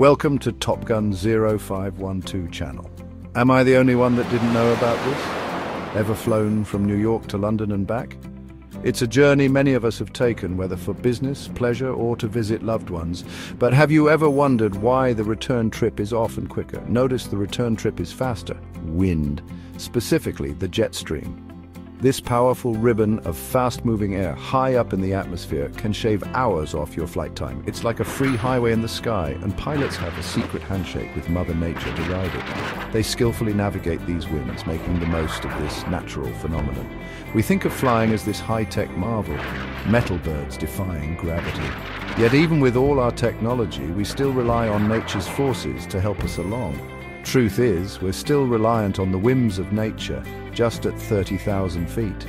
Welcome to Top Gun 0512 channel. Am I the only one that didn't know about this? Ever flown from New York to London and back? It's a journey many of us have taken, whether for business, pleasure, or to visit loved ones. But have you ever wondered why the return trip is often quicker? Notice the return trip is faster. Wind. Specifically, the jet stream. This powerful ribbon of fast-moving air high up in the atmosphere can shave hours off your flight time. It's like a free highway in the sky, and pilots have a secret handshake with Mother Nature to ride it. They skillfully navigate these winds, making the most of this natural phenomenon. We think of flying as this high-tech marvel, metal birds defying gravity. Yet even with all our technology, we still rely on nature's forces to help us along. Truth is, we're still reliant on the whims of nature, just at 30,000 feet.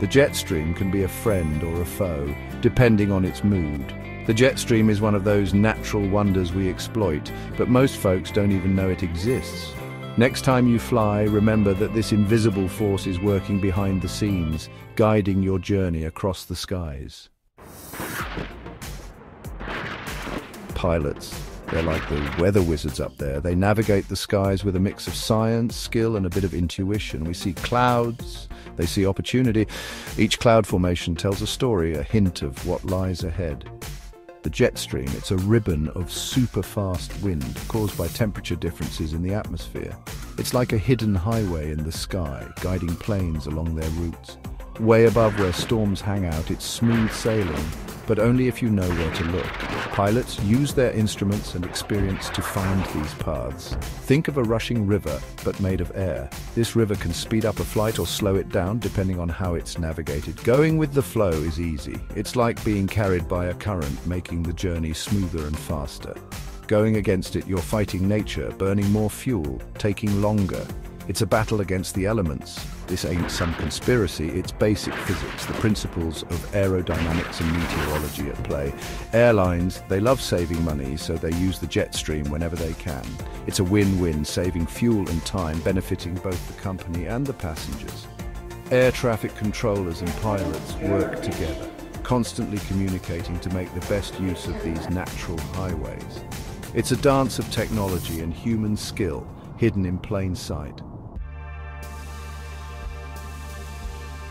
The jet stream can be a friend or a foe, depending on its mood. The jet stream is one of those natural wonders we exploit, but most folks don't even know it exists. Next time you fly, remember that this invisible force is working behind the scenes, guiding your journey across the skies. Pilots, they're like the weather wizards up there. They navigate the skies with a mix of science, skill, and a bit of intuition. We see clouds, they see opportunity. Each cloud formation tells a story, a hint of what lies ahead. The jet stream, it's a ribbon of super fast wind caused by temperature differences in the atmosphere. It's like a hidden highway in the sky, guiding planes along their routes. Way above where storms hang out, it's smooth sailing, but only if you know where to look. Pilots use their instruments and experience to find these paths. Think of a rushing river, but made of air. This river can speed up a flight or slow it down, depending on how it's navigated. Going with the flow is easy. It's like being carried by a current, making the journey smoother and faster. Going against it, you're fighting nature, burning more fuel, taking longer. It's a battle against the elements. This ain't some conspiracy, it's basic physics, the principles of aerodynamics and meteorology at play. Airlines, they love saving money, so they use the jet stream whenever they can. It's a win-win, saving fuel and time, benefiting both the company and the passengers. Air traffic controllers and pilots work together, constantly communicating to make the best use of these natural highways. It's a dance of technology and human skill, hidden in plain sight.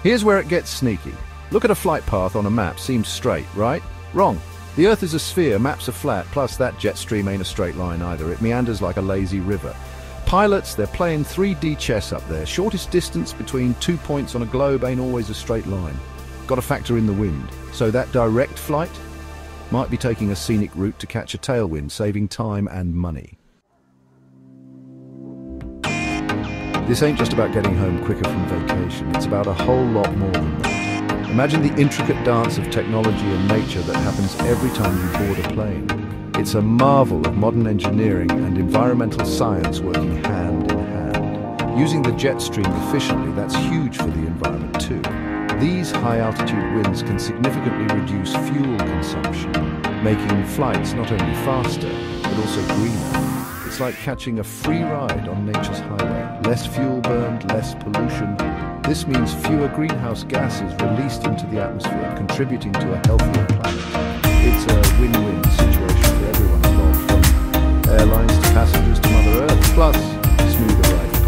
Here's where it gets sneaky. Look at a flight path on a map, seems straight, right? Wrong. The Earth is a sphere, maps are flat, plus that jet stream ain't a straight line either. It meanders like a lazy river. Pilots, they're playing 3D chess up there. Shortest distance between two points on a globe ain't always a straight line. Got to factor in the wind. So that direct flight might be taking a scenic route to catch a tailwind, saving time and money. This ain't just about getting home quicker from vacation, it's about a whole lot more than that. Imagine the intricate dance of technology and nature that happens every time you board a plane. It's a marvel of modern engineering and environmental science working hand in hand. Using the jet stream efficiently, that's huge for the environment too. These high-altitude winds can significantly reduce fuel consumption, making flights not only faster, but also greener. It's like catching a free ride on nature's highway. Less fuel burned, less pollution. This means fewer greenhouse gases released into the atmosphere, contributing to a healthier planet. It's a win-win situation for everyone involved, from airlines to passengers to Mother Earth, plus smoother ride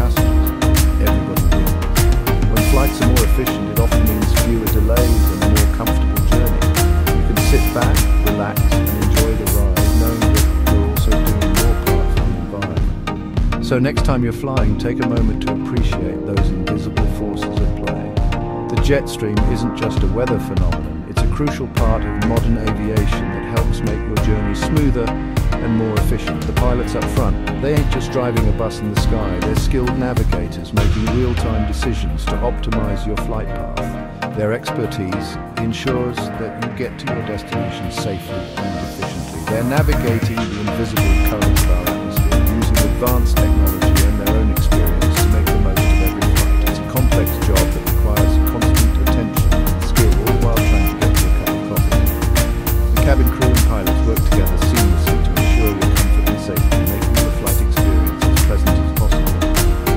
So next time you're flying, take a moment to appreciate those invisible forces at play. The jet stream isn't just a weather phenomenon, it's a crucial part of modern aviation that helps make your journey smoother and more efficient. The pilots up front, they ain't just driving a bus in the sky, they're skilled navigators making real-time decisions to optimize your flight path. Their expertise ensures that you get to your destination safely and efficiently. They're navigating the invisible using advanced technology and their own experience to make the most of every flight. It's a complex job that requires constant attention and skill, all while trying to get to a cup of coffee. The cabin crew and pilots work together seamlessly to ensure your comfort and safety, making the flight experience as pleasant as possible.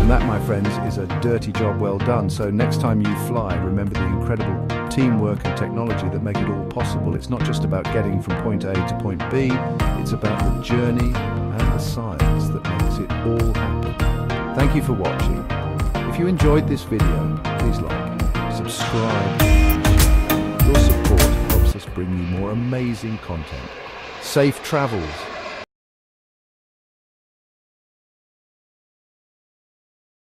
And that, my friends, is a dirty job well done. So next time you fly, remember the incredible teamwork and technology that make it all possible. It's not just about getting from point A to point B, it's about the journey and the science it all happen. Thank you for watching. If you enjoyed this video, please like, subscribe. Your support helps us bring you more amazing content. Safe travels!